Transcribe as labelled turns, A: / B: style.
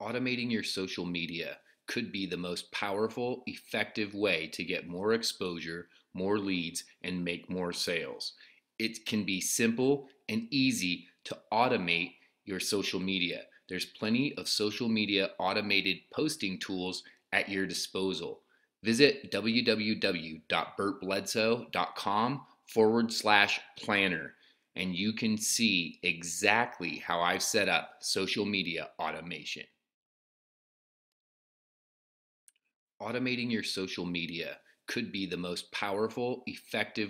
A: Automating your social media could be the most powerful, effective way to get more exposure, more leads, and make more sales. It can be simple and easy to automate your social media. There's plenty of social media automated posting tools at your disposal. Visit www.bertbledsoe.com forward slash planner and you can see exactly how I've set up social media automation. Automating your social media could be the most powerful, effective